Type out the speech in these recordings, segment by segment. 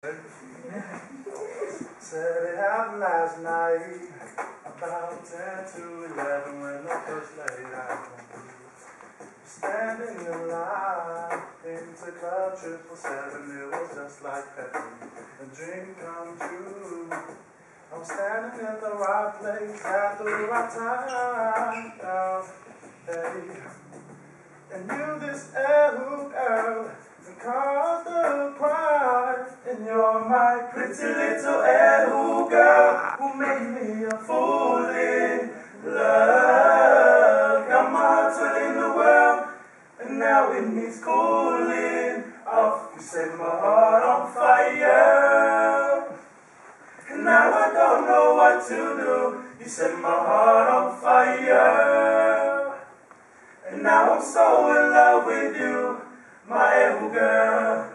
Said it happened last night, about 10 to 11 when the first late I Standing in line into Club Triple Seven, it was just like Pepsi, a dream come true. I'm standing in the right place at the right time, oh, hey. And you, this Ehu girl, and caused my pretty little Ehu girl who made me a fool in love. Got my heart in the world, and now it needs cooling off. You set my heart on fire, and now I don't know what to do. You set my heart on fire, and now I'm so in love with you, my Ehu girl.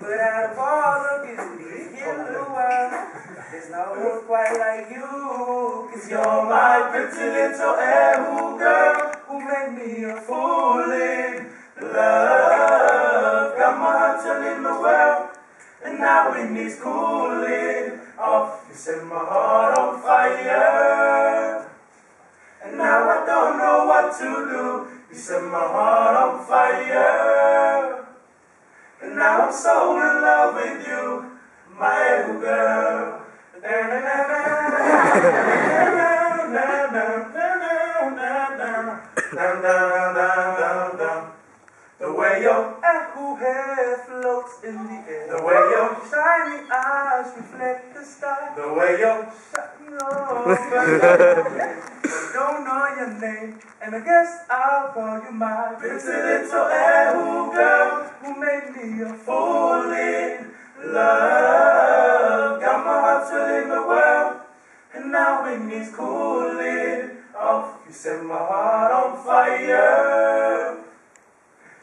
But out of all the beauty in the world, there's no one quite like you. Cause You're my pretty little Ehu girl who made me a fool in love. Got my heart telling the world, and now it needs cooling off. You set my heart on fire, and now I don't know what to do. You set my heart on fire, and now I'm so in love with you, my little girl. The way your Ehu hair floats in the air. The way your Shiny eyes reflect the sky. the way your Shutting I don't know your name, and I guess I'll call you my pretty little telling the world, and now it needs cooling off. You set my heart on fire,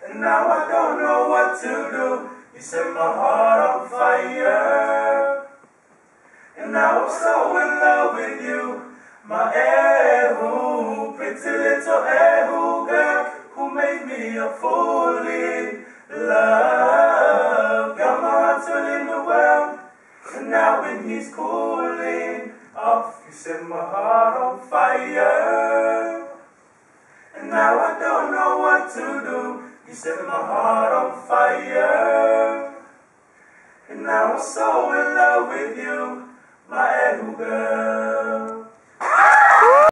and now I don't know what to do. You set my heart on fire, and now I'm so in love with you, my Ehu, pretty little Ehu girl who made me a fool off. You set my heart on fire, and now I don't know what to do. You set my heart on fire, and now I'm so in love with you, my Ehu girl.